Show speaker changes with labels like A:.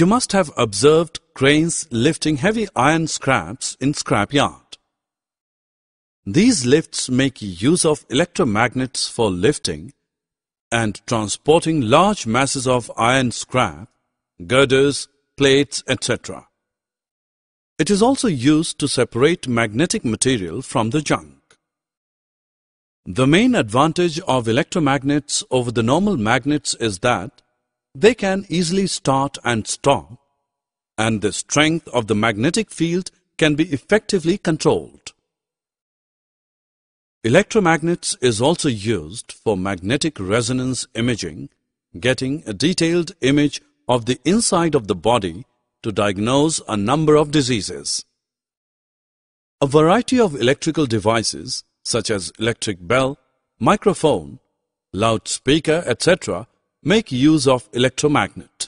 A: You must have observed cranes lifting heavy iron scraps in scrapyard. These lifts make use of electromagnets for lifting and transporting large masses of iron scrap, girders, plates, etc. It is also used to separate magnetic material from the junk. The main advantage of electromagnets over the normal magnets is that they can easily start and stop and the strength of the magnetic field can be effectively controlled. Electromagnets is also used for magnetic resonance imaging, getting a detailed image of the inside of the body to diagnose a number of diseases. A variety of electrical devices such as electric bell, microphone, loudspeaker, etc. make use of electromagnet.